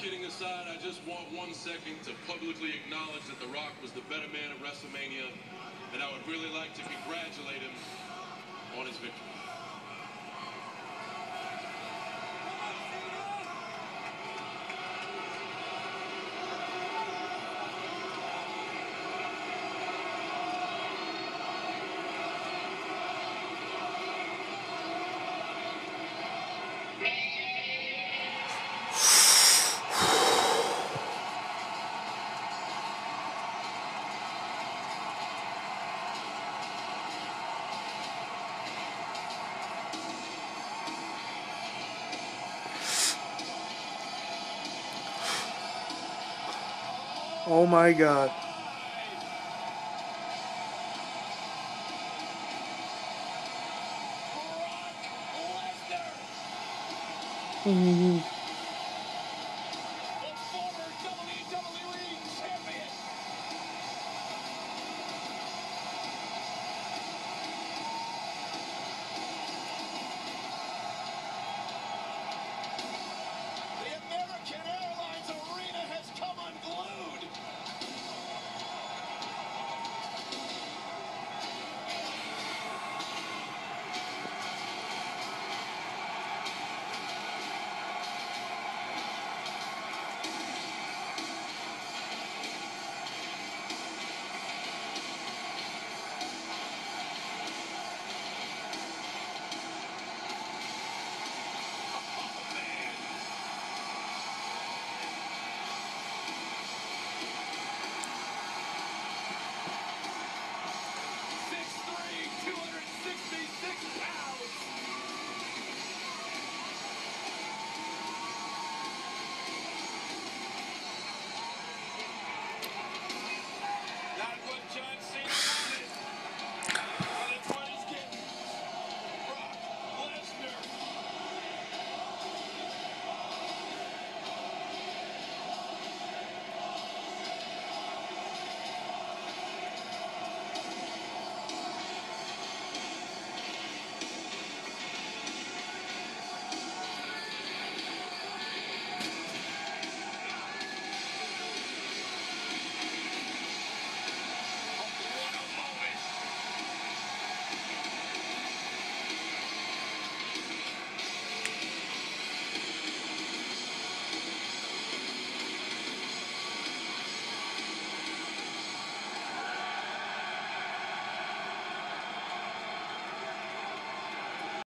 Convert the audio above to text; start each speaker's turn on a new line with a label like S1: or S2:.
S1: kidding aside, I just want one second to publicly acknowledge that The Rock was the better man at WrestleMania, and I would really like to congratulate
S2: Oh my god. Mm-hmm.